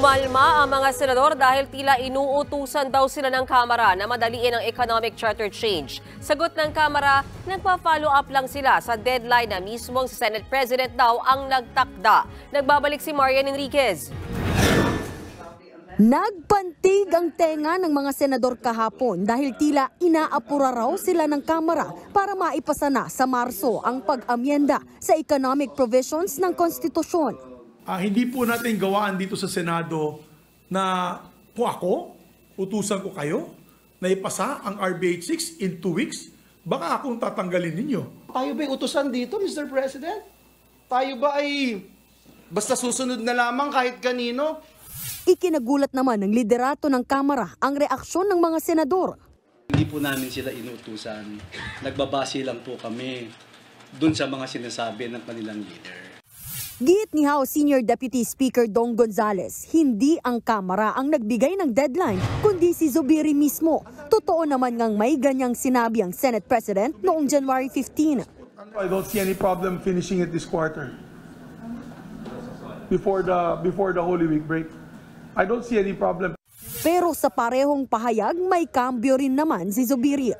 Umalma ang mga senador dahil tila inuutusan daw sila ng Kamara na madaliin ang economic charter change. Sagot ng Kamara, nagpa-follow up lang sila sa deadline na mismong si Senate President daw ang nagtakda. Nagbabalik si Marian Enriquez. Nagpantig ang tenga ng mga senador kahapon dahil tila inaapura raw sila ng Kamara para maipasa na sa Marso ang pag-amyenda sa economic provisions ng konstitusyon. Ah, hindi po natin gawaan dito sa Senado na po ako, utusan ko kayo, na ipasa ang RBH 6 in two weeks. Baka akong tatanggalin ninyo. Tayo ba utusan dito, Mr. President? Tayo ba ay basta susunod na lamang kahit kanino? Ikinagulat naman ng liderato ng Kamara ang reaksyon ng mga senador. Hindi po namin sila inuutusan. Nagbabase lang po kami dun sa mga sinasabi ng kanilang leader. Giit ni House Senior Deputy Speaker Dong Gonzales, hindi ang Kamara ang nagbigay ng deadline, kundi si Zubiri mismo. Totoo naman ngang may ganyang sinabi ang Senate President noong January 15. I don't see any problem finishing it this quarter. Before the before the Holy Week break. I don't see any problem. Pero sa parehong pahayag, may kambyo rin naman si Zubiri.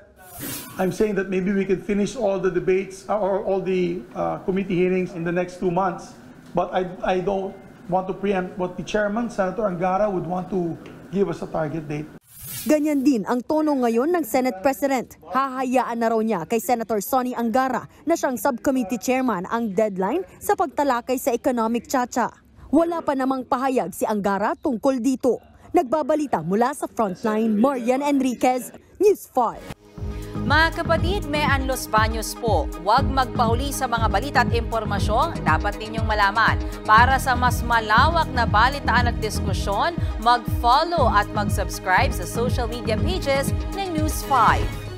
I'm saying that maybe we can finish all the debates uh, or all the uh, committee hearings in the next two months. But I, I don't want to preempt what the chairman, Senator Angara, would want to give us a target date. Ganyan din ang tono ngayon ng Senate President. Hahayaan na raw niya kay Senator Sonny Angara na siyang subcommittee chairman ang deadline sa pagtalakay sa economic chacha. Wala pa namang pahayag si Angara tungkol dito. Nagbabalita mula sa Frontline, Marian Enriquez, News 5. Mga kapatid, may Los Baños po. Huwag magpahuli sa mga balita at impormasyong dapat ninyong malaman. Para sa mas malawak na balitaan at diskusyon, mag-follow at mag-subscribe sa social media pages ng News 5.